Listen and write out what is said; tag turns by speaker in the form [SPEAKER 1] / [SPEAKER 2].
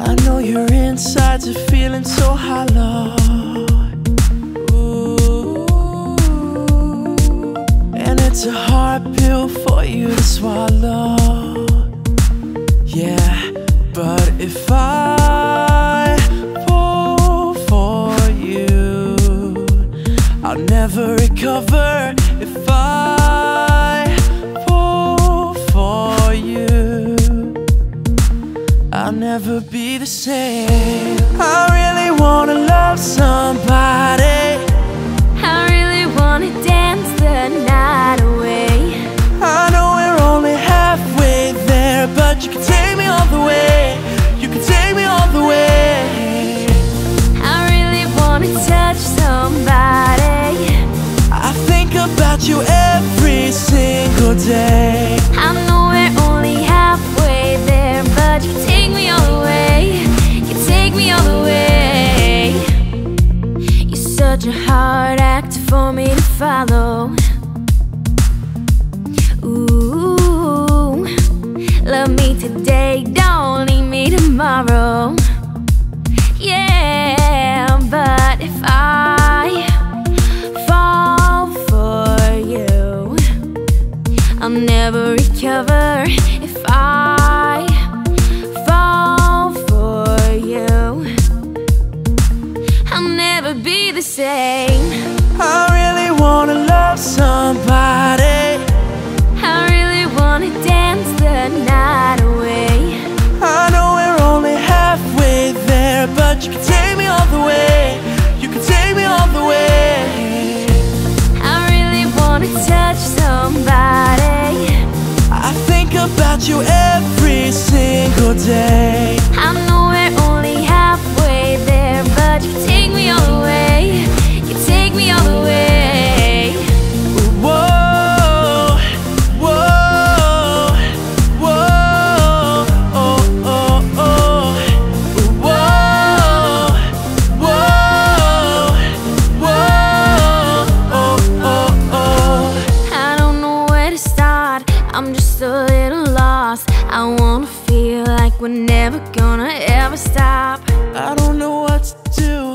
[SPEAKER 1] I know your insides are feeling so hollow. Ooh. And it's a hard pill for you to swallow. Yeah, but if I fall for you, I'll never recover. If I fall for you. I'll never be the same. I really wanna love somebody.
[SPEAKER 2] I really wanna dance the night away.
[SPEAKER 1] I know we're only halfway there, but you can take me all the way. Single day.
[SPEAKER 2] I only halfway there, but you take me all the way. You take me all the way. You're such a hard act for me to follow. Ooh, love me today, don't leave me tomorrow. Never recover if I fall for you. I'll never be the same.
[SPEAKER 1] I really wanna love somebody.
[SPEAKER 2] I really wanna dance the night away.
[SPEAKER 1] I know we're only halfway there, but you can take me all the way. You can take me all the way.
[SPEAKER 2] I really wanna
[SPEAKER 1] about you every single day.
[SPEAKER 2] I know we're only halfway there, but you take me all the way. You take me all the way.
[SPEAKER 1] Whoa, whoa, whoa, oh, oh, oh. Whoa, whoa, whoa, oh, oh, oh.
[SPEAKER 2] I don't know where to start. I'm just a. I wanna feel like we're never gonna ever stop.
[SPEAKER 1] I don't know what to do.